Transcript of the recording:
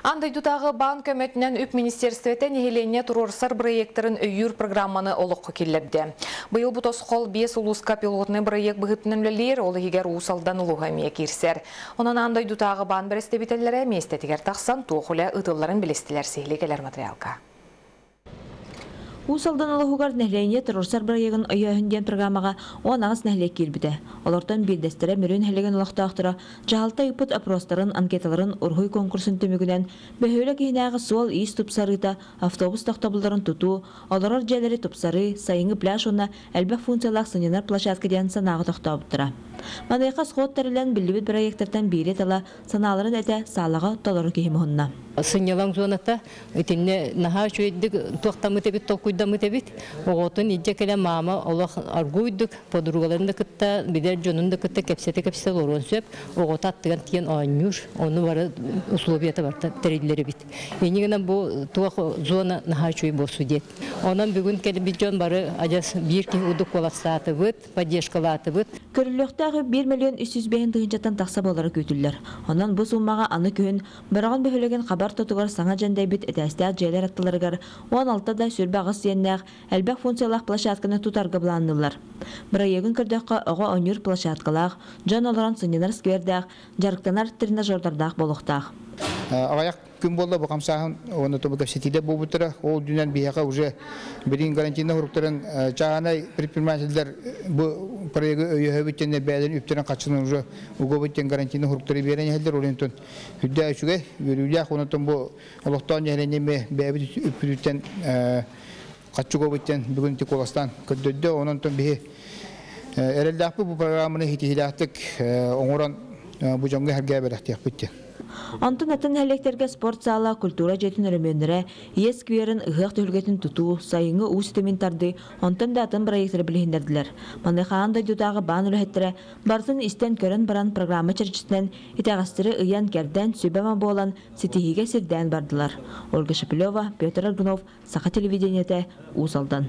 Андай дутағы бан көмөтінен үп министерствете нехелене турорсар проекттарын өйір программаны олық келлерді. Бұйыл бұтос қол 5 улуска пилотный проект бұғытының лөлер олы егер усалдан ұлуға мия кирсер. Онан андай бан бірестебителері местетігер тақсан тоқылы ұтыларын білестілер сейлегелер материалка. Усалдан алахугар нәһләйне террорсар проектын өйөһүнден программага он агыс нәһлек килбите. Олортон билдестере мөрөн хәлеген олохтаахтыра жаалта ыпыт опростарын, анкеталарын ургуй конкурсын төмөгүнен бөһөлө киһинәгы суол ис тупсарыта автобус тохтобулдарын туту, олорор жерлери тупсары, сайыңы пляж уна әлбәк функциялак сыненар площадкаден санагы тохтобуттыра. Манайка сход терилен билибит проекттардан бири тала саналарын эте саалага толору киһимонна. Сынялаң зоната итинне наха чуйдик туактамы тебит толкуйдамы тебит. Оготун идже келе мама олох аргуйдук подругаларын да кытта бидер жонун да кытта кепсете кепсете лорон сөп огота аттыган тиен анюш onu бары условията бар терилери бит. Бу зона бүгүн бары ажас бир ки удук коластаты бит поддержкалаты бит Көрүлөктөгү 1 миллион 300 бэйин тыгынчаттан такса болары көтүллөр. Онан бу суммага аны күн быраган бөһөлөгөн хабар тотугар саңа жандай бит этәстә жайлар аттыларыгар 16 да сүрбә гысыяннак әлбәк функциялак площадканы тутарга буланнылар. Проектын көрдөккө ого онюр площадкалак, жан олорон сыннар сквердак, жарыктанар тренажердардак болохтак. Ағаяқ күн болды бұл қамсағын оны тобы кәпсетиде бұл бұтыры, ол дүнен бияға уже бірін гарантийна құруқтарын чағанай предпринимательдер бұл проекты өйі өбіттен бәлін үптерін қатшының уже ұғы өбіттен гарантийна құруқтары берен елдер олен түн хүдді үшіге өрілдіяқ оны тұн бұл ұлықтан жәлене ме бәбіт үппүдіктен қатшығы өбіттен бүгін тек оластан көддөді оның тұн бігі әрелдақпы бұл программаны хитихилақтық оңыран бұл жоңғы әрге бәрәқтияқ бітті. Антон атын әлектерге спорт зала, культура жетін өріменлері, ес кверін ұғық төлгетін тұту, сайыңы ұс тарды, онтын да атын проекттері білігіндерділер. Манайхаанда дютағы бан үліхеттері, барсын істен көрін баран программа чәрчісінен, итағастыры ұян керден сөйбәма болан сетихиге сирден бардылар. Ольга Шапилева, Петр Аргунов, Сақа телевидениеті, Усалдан.